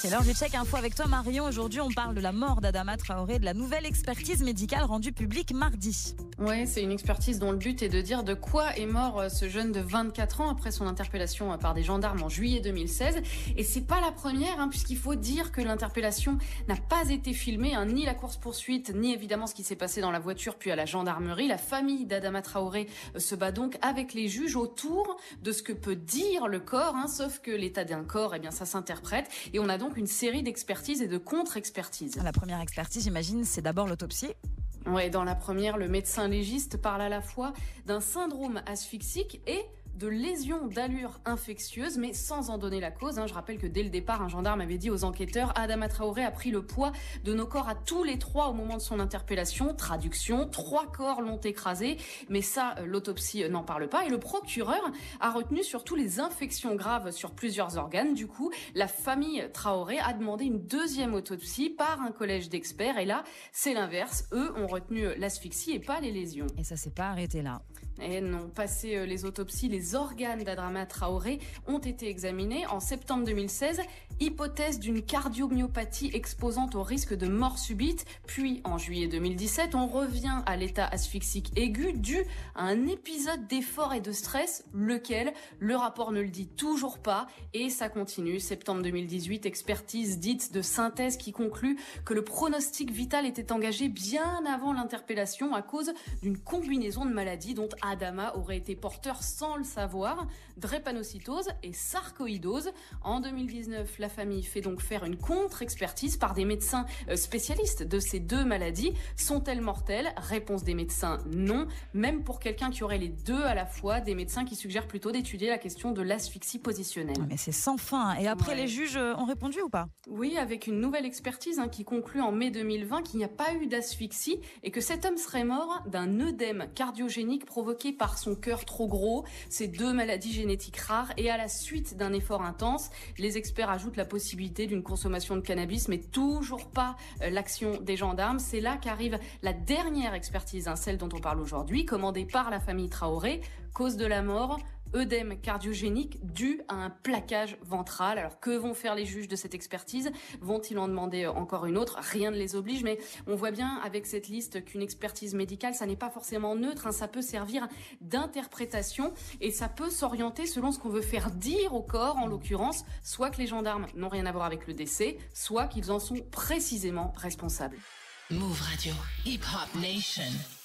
C'est l'heure du check info avec toi Marion. Aujourd'hui, on parle de la mort d'Adama Traoré, de la nouvelle expertise médicale rendue publique mardi. Ouais, c'est une expertise dont le but est de dire de quoi est mort euh, ce jeune de 24 ans après son interpellation euh, par des gendarmes en juillet 2016. Et c'est pas la première, hein, puisqu'il faut dire que l'interpellation n'a pas été filmée, hein, ni la course poursuite, ni évidemment ce qui s'est passé dans la voiture puis à la gendarmerie. La famille d'Adama Traoré euh, se bat donc avec les juges autour de ce que peut dire le corps, hein, sauf que l'état d'un corps, eh bien, ça s'interprète. Et on a donc une série d'expertises et de contre-expertises. La première expertise, j'imagine, c'est d'abord l'autopsie. Ouais, dans la première, le médecin légiste parle à la fois d'un syndrome asphyxique et de lésions d'allure infectieuse, mais sans en donner la cause. Hein. Je rappelle que dès le départ, un gendarme avait dit aux enquêteurs Adama Traoré a pris le poids de nos corps à tous les trois au moment de son interpellation. Traduction, trois corps l'ont écrasé, mais ça, euh, l'autopsie euh, n'en parle pas. Et le procureur a retenu surtout les infections graves sur plusieurs organes. Du coup, la famille Traoré a demandé une deuxième autopsie par un collège d'experts. Et là, c'est l'inverse. Eux ont retenu l'asphyxie et pas les lésions. Et ça s'est pas arrêté là. Et non, passé euh, les autopsies, les les organes d'Adrama Traoré ont été examinés en septembre 2016, hypothèse d'une cardiomyopathie exposant au risque de mort subite, puis en juillet 2017, on revient à l'état asphyxique aigu dû à un épisode d'effort et de stress, lequel? Le rapport ne le dit toujours pas, et ça continue. Septembre 2018, expertise dite de synthèse qui conclut que le pronostic vital était engagé bien avant l'interpellation à cause d'une combinaison de maladies dont Adama aurait été porteur sans le savoir, drépanocytose et sarcoïdose. En 2019, la famille fait donc faire une contre-expertise par des médecins euh, spécialistes de ces deux maladies. Sont-elles mortelles? Réponse des médecins non. Même pour quelqu'un qui aurait les deux à la fois, des médecins qui suggèrent plutôt d'étudier la question de l'asphyxie positionnelle. Mais c'est sans fin. Et après, les juges euh, ont répondu ou pas? Oui, avec une nouvelle expertise hein, qui conclut en mai 2020 qu'il n'y a pas eu d'asphyxie et que cet homme serait mort d'un œdème cardiogénique provoqué par son cœur trop gros ces deux maladies génétiques rares et à la suite d'un effort intense, les experts ajoutent la possibilité d'une consommation de cannabis, mais toujours pas euh, l'action des gendarmes. C'est là qu'arrive la dernière expertise, hein, celle dont on parle aujourd'hui, commandée par la famille Traoré, cause de la mort, œdème cardiogénique dû à un plaquage ventral. Alors que vont faire les juges de cette expertise? Vont-ils en demander euh, encore une autre? Rien ne les oblige, mais on voit bien avec cette liste qu'une expertise médicale, ça n'est pas forcément neutre, hein. ça peut servir d'interprétation et ça peut s'orienter selon ce qu'on veut faire dire au corps, en l'occurrence, soit que les gendarmes n'ont rien à voir avec le décès, soit qu'ils en sont précisément responsables. Move Radio, Hip Hop Nation.